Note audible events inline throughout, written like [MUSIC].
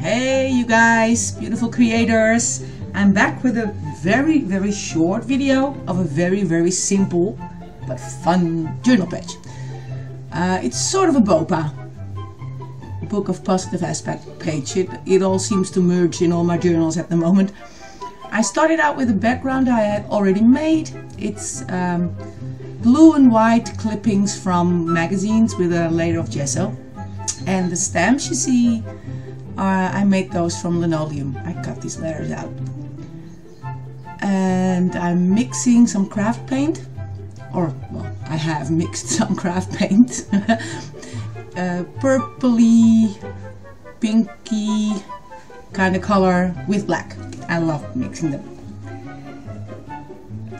Hey you guys, beautiful creators. I'm back with a very very short video of a very very simple but fun journal page. Uh, it's sort of a BOPA, Book of Positive Aspect page. It, it all seems to merge in all my journals at the moment. I started out with a background I had already made. It's um, blue and white clippings from magazines with a layer of gesso. And the stamps you see, uh, I made those from linoleum. I cut these letters out. And I'm mixing some craft paint, or well, I have mixed [LAUGHS] some craft paint. [LAUGHS] uh, purpley, pinky kind of color with black. I love mixing them.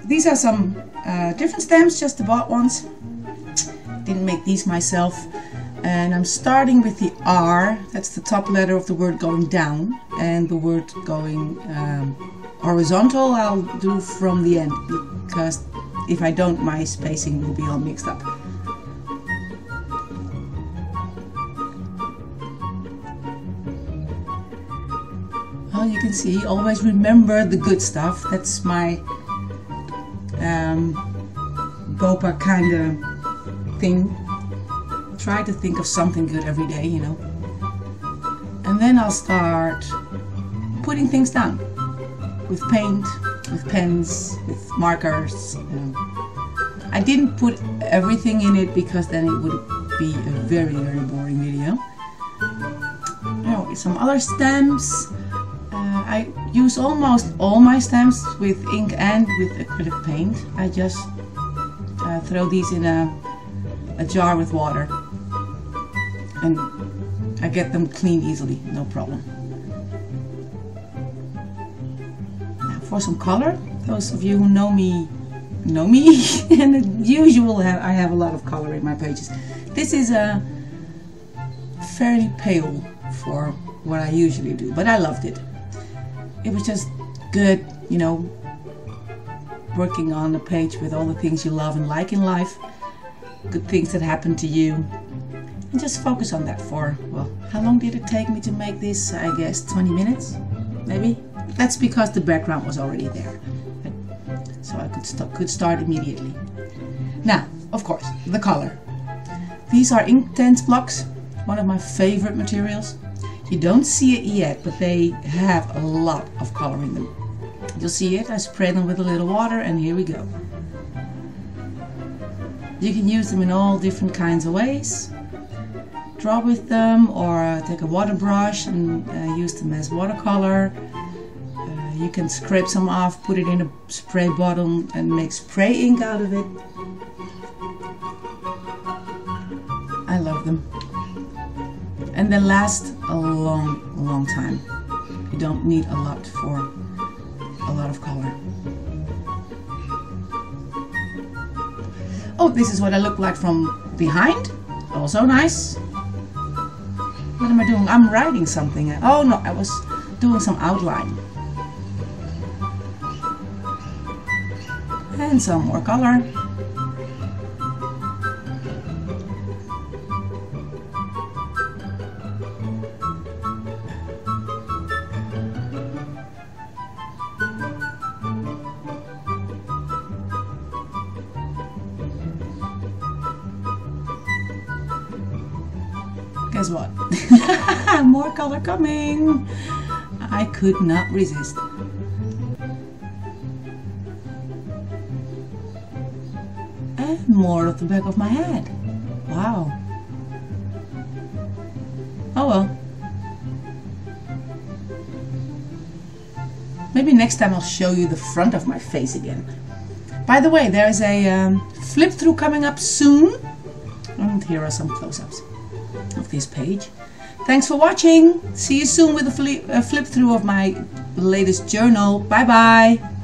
These are some uh, different stamps, just the bought ones. Didn't make these myself. And I'm starting with the R, that's the top letter of the word going down, and the word going um, horizontal I'll do from the end, because if I don't my spacing will be all mixed up. Well, you can see, always remember the good stuff. That's my um, BOPA kind of thing try to think of something good every day, you know. And then I'll start putting things down with paint, with pens, with markers. I didn't put everything in it because then it would be a very, very boring video. Oh, some other stamps. Uh, I use almost all my stamps with ink and with acrylic paint. I just uh, throw these in a, a jar with water and I get them clean easily, no problem. Now for some color, those of you who know me know me, [LAUGHS] and usual I have a lot of color in my pages. This is a fairly pale for what I usually do, but I loved it. It was just good, you know, working on a page with all the things you love and like in life, good things that happen to you, and just focus on that for, well, how long did it take me to make this? I guess 20 minutes, maybe? That's because the background was already there. So I could, st could start immediately. Now, of course, the color. These are Inktense blocks, one of my favorite materials. You don't see it yet, but they have a lot of color in them. You'll see it, I spray them with a little water and here we go. You can use them in all different kinds of ways draw with them or take a water brush and uh, use them as watercolor. Uh, you can scrape some off, put it in a spray bottle and make spray ink out of it. I love them. And they last a long, long time. You don't need a lot for a lot of color. Oh, this is what I look like from behind. Also nice. What am I doing? I'm writing something. Oh no, I was doing some outline. And some more color. Guess what? [LAUGHS] More color coming! I could not resist. And more of the back of my head. Wow. Oh well. Maybe next time I'll show you the front of my face again. By the way, there's a um, flip through coming up soon. And here are some close-ups of this page. Thanks for watching. See you soon with a flip, a flip through of my latest journal. Bye bye.